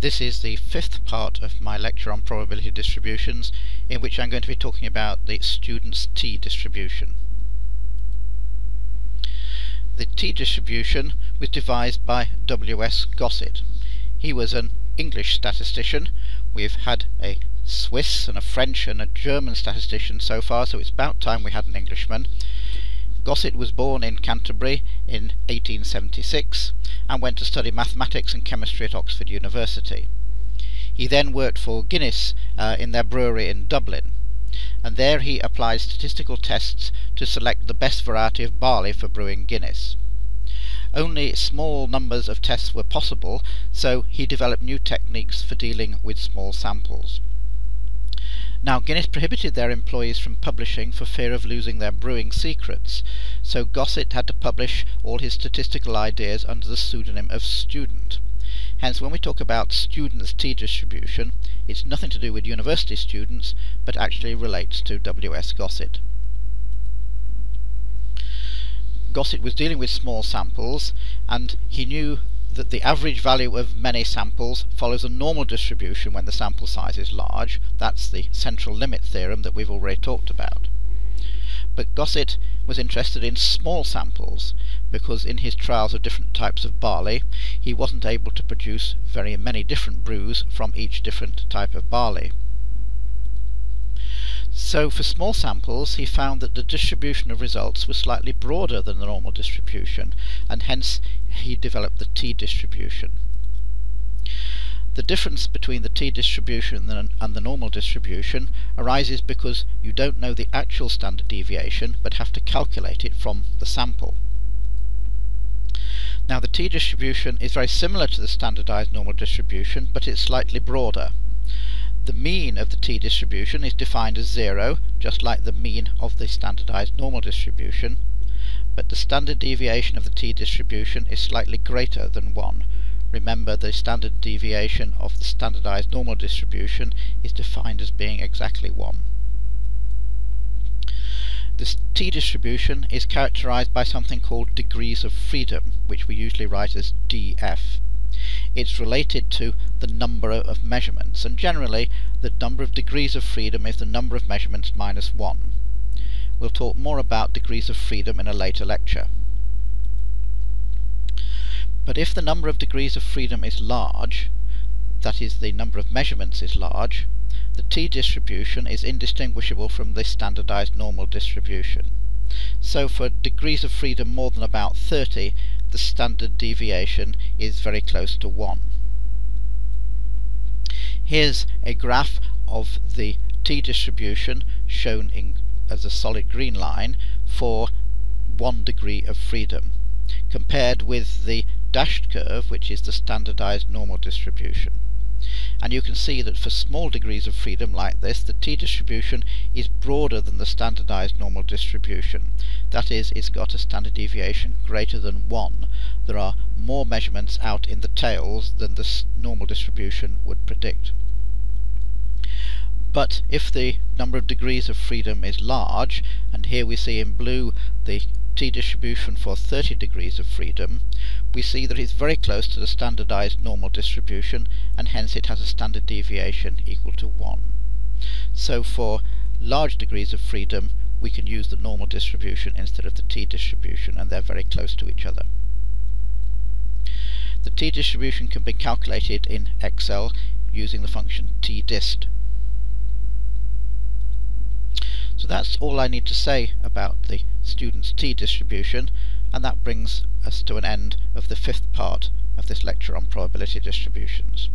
This is the fifth part of my lecture on probability distributions in which I'm going to be talking about the student's t-distribution. The t-distribution was devised by W.S. Gosset. He was an English statistician. We've had a Swiss and a French and a German statistician so far, so it's about time we had an Englishman. Gosset was born in Canterbury in 1876 and went to study mathematics and chemistry at Oxford University. He then worked for Guinness uh, in their brewery in Dublin, and there he applied statistical tests to select the best variety of barley for brewing Guinness. Only small numbers of tests were possible, so he developed new techniques for dealing with small samples. Now Guinness prohibited their employees from publishing for fear of losing their brewing secrets, so Gosset had to publish all his statistical ideas under the pseudonym of Student. Hence when we talk about students' t-distribution, it's nothing to do with university students, but actually relates to W.S. Gosset. Gosset was dealing with small samples, and he knew that the average value of many samples follows a normal distribution when the sample size is large. That's the central limit theorem that we've already talked about. But Gosset was interested in small samples because in his trials of different types of barley he wasn't able to produce very many different brews from each different type of barley. So for small samples he found that the distribution of results was slightly broader than the normal distribution and hence he developed the t-distribution. The difference between the t-distribution and the normal distribution arises because you don't know the actual standard deviation but have to calculate it from the sample. Now the t-distribution is very similar to the standardized normal distribution but it's slightly broader. The mean of the t-distribution is defined as zero, just like the mean of the standardized normal distribution, but the standard deviation of the t-distribution is slightly greater than 1. Remember the standard deviation of the standardized normal distribution is defined as being exactly 1. This t-distribution is characterized by something called degrees of freedom, which we usually write as df. It's related to the number of measurements, and generally the number of degrees of freedom is the number of measurements minus 1. We'll talk more about degrees of freedom in a later lecture. But if the number of degrees of freedom is large, that is the number of measurements is large, the t-distribution is indistinguishable from the standardized normal distribution. So for degrees of freedom more than about 30, the standard deviation is very close to 1. Here's a graph of the t-distribution shown in, as a solid green line for 1 degree of freedom compared with the dashed curve which is the standardized normal distribution and you can see that for small degrees of freedom like this the t-distribution is broader than the standardized normal distribution. That is, it's got a standard deviation greater than 1. There are more measurements out in the tails than the normal distribution would predict. But if the number of degrees of freedom is large, and here we see in blue the t-distribution for 30 degrees of freedom, we see that it's very close to the standardized normal distribution and hence it has a standard deviation equal to 1. So for large degrees of freedom we can use the normal distribution instead of the t-distribution and they're very close to each other. The t-distribution can be calculated in Excel using the function tdist. So that's all I need to say about the student's t-distribution and that brings us to an end of the fifth part of this lecture on probability distributions.